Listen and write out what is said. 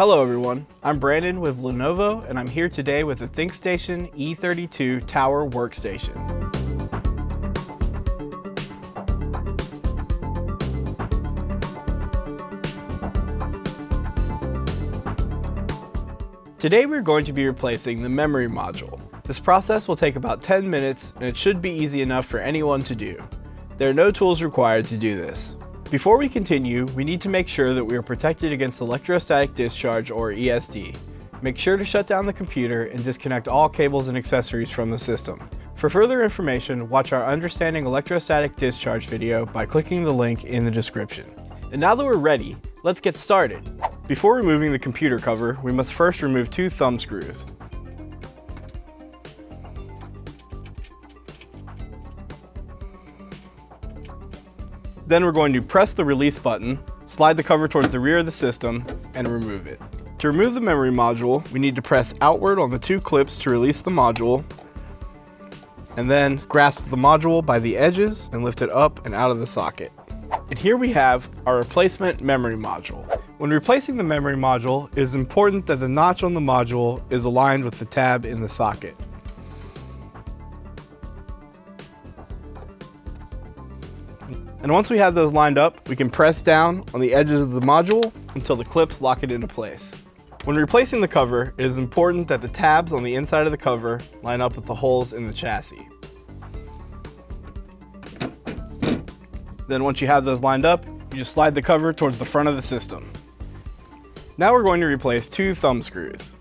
Hello everyone, I'm Brandon with Lenovo and I'm here today with the ThinkStation E32 Tower Workstation. Today we're going to be replacing the memory module. This process will take about 10 minutes and it should be easy enough for anyone to do. There are no tools required to do this. Before we continue, we need to make sure that we are protected against electrostatic discharge or ESD. Make sure to shut down the computer and disconnect all cables and accessories from the system. For further information, watch our Understanding Electrostatic Discharge video by clicking the link in the description. And now that we're ready, let's get started. Before removing the computer cover, we must first remove two thumb screws. Then we're going to press the release button, slide the cover towards the rear of the system, and remove it. To remove the memory module, we need to press outward on the two clips to release the module, and then grasp the module by the edges and lift it up and out of the socket. And here we have our replacement memory module. When replacing the memory module, it is important that the notch on the module is aligned with the tab in the socket. And once we have those lined up, we can press down on the edges of the module until the clips lock it into place. When replacing the cover, it is important that the tabs on the inside of the cover line up with the holes in the chassis. Then once you have those lined up, you just slide the cover towards the front of the system. Now we're going to replace two thumb screws.